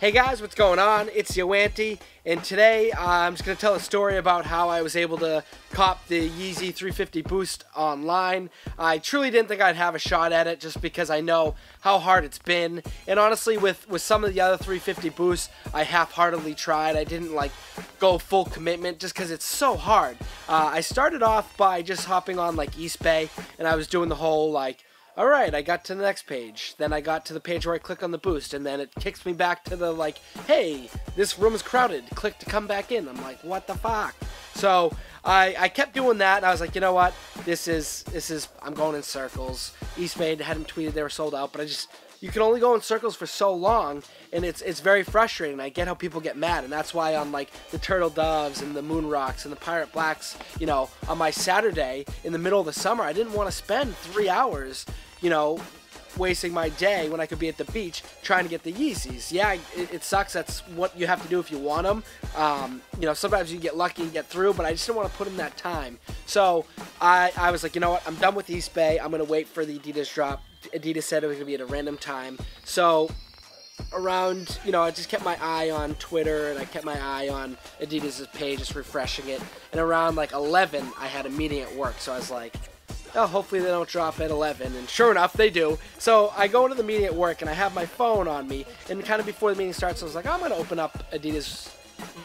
Hey guys, what's going on? It's YoAnty, and today uh, I'm just going to tell a story about how I was able to cop the Yeezy 350 Boost online. I truly didn't think I'd have a shot at it just because I know how hard it's been. And honestly, with, with some of the other 350 Boosts, I half-heartedly tried. I didn't like go full commitment just because it's so hard. Uh, I started off by just hopping on like Eastbay, and I was doing the whole like all right, I got to the next page. Then I got to the page where I click on the boost, and then it kicks me back to the like, hey, this room is crowded. Click to come back in. I'm like, what the fuck? So I, I kept doing that, and I was like, you know what? This is this is I'm going in circles. Eastbay had them tweeted they were sold out, but I just you can only go in circles for so long, and it's it's very frustrating. I get how people get mad, and that's why on like the Turtle Doves and the Moon Rocks and the Pirate Blacks, you know, on my Saturday in the middle of the summer, I didn't want to spend three hours you know, wasting my day when I could be at the beach trying to get the Yeezys. Yeah, it, it sucks. That's what you have to do if you want them. Um, you know, sometimes you get lucky and get through, but I just didn't want to put in that time. So I, I was like, you know what? I'm done with Eastbay. I'm going to wait for the Adidas drop. Adidas said it was going to be at a random time. So around, you know, I just kept my eye on Twitter and I kept my eye on Adidas' page, just refreshing it. And around like 11, I had a meeting at work. So I was like, oh, hopefully they don't drop at 11. And sure enough, they do. So I go into the meeting at work and I have my phone on me. And kind of before the meeting starts, I was like, I'm going to open up Adidas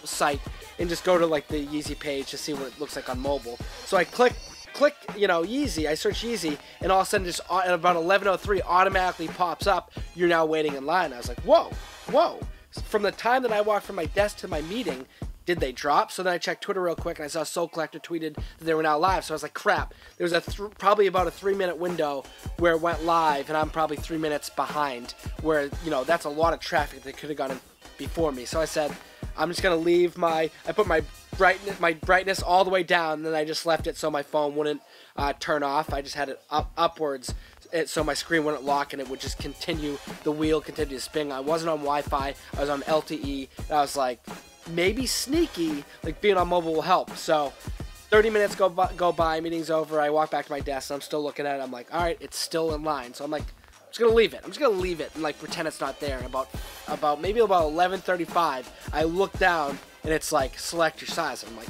site and just go to like the Yeezy page to see what it looks like on mobile. So I click click, you know, Yeezy. I search Yeezy, and all of a sudden, just uh, at about 11:03, automatically pops up. You're now waiting in line. I was like, whoa, whoa. From the time that I walked from my desk to my meeting, did they drop? So then I checked Twitter real quick and I saw Sole Collector tweeted that they were now live. So I was like, crap. There was a th- probably about a three minute window where it went live, and I'm probably three minutes behind. Where you know that's a lot of traffic that could have gone before me. So I said, I'm just gonna leave my. I put my brightness my brightness all the way down, and then I just left it so my phone wouldn't uh, turn off. I just had it up upwards. So my screen wouldn't lock and it would just continue, the wheel continued to spin. I wasn't on Wi-Fi, I was on LTE, and I was like, maybe sneaky, like being on mobile will help. So 30 minutes go by, go by, meeting's over. I walk back to my desk. I'm still looking at it. I'm like, all right, it's still in line. So I'm like, I'm just gonna leave it. I'm just gonna leave it and like pretend it's not there. And about about maybe about 11:35, I look down and it's like select your size. I'm like,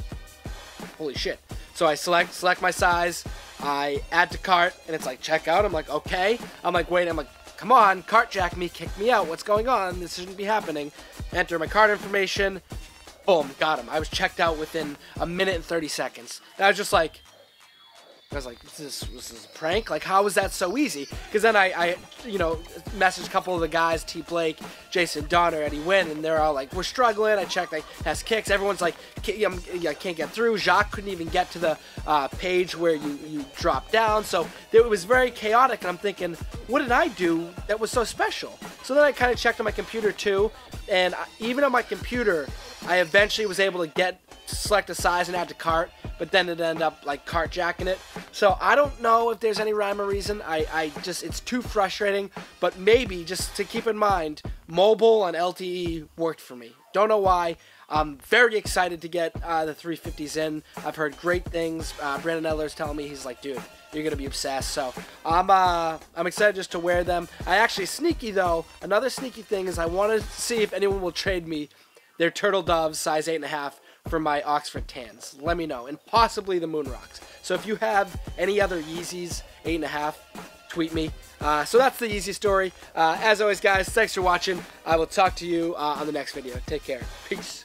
holy shit. So I select select my size. I add to cart and it's like check out. I'm like, okay. I'm like, wait. I'm like, come on, cart jack me, kick me out. What's going on? This shouldn't be happening. Enter my card information. Boom, got him. I was checked out within a minute and 30 seconds. And I was just like, I was like, this, was a prank? Like, how was that so easy? Because then I, I, you know, messaged a couple of the guys, T. Blake, Jason Donner, Eddie Wynn, and they're all like, we're struggling. I checked, like, has kicks. Everyone's like, I can't get through. Jacques couldn't even get to the uh, page where you, you drop down. So it was very chaotic, and I'm thinking, what did I do that was so special? So then I kind of checked on my computer, too, and even on my computer, I eventually was able to get select a size and add to cart, but then it end up like cart jacking it. So I don't know if there's any rhyme or reason. I, I just it's too frustrating. But maybe just to keep in mind, mobile on LTE worked for me. Don't know why. I'm very excited to get uh, the 350s in. I've heard great things. Uh, Brandon Edler's telling me he's like, dude, you're gonna be obsessed. So I'm uh, I'm excited just to wear them. I actually sneaky though. Another sneaky thing is I want to see if anyone will trade me their turtle doves size eight and a half for my Oxford tans. Let me know, and possibly the Moon Rocks. So if you have any other Yeezys eight and a half, tweet me. Uh, so that's the Yeezy story. Uh, as always, guys, thanks for watching. I will talk to you uh, on the next video. Take care. Peace.